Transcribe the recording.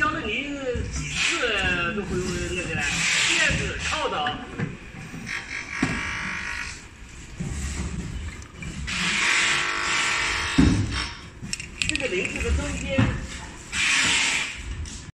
教了你几次都不用那个了垫子靠倒这个林子的中间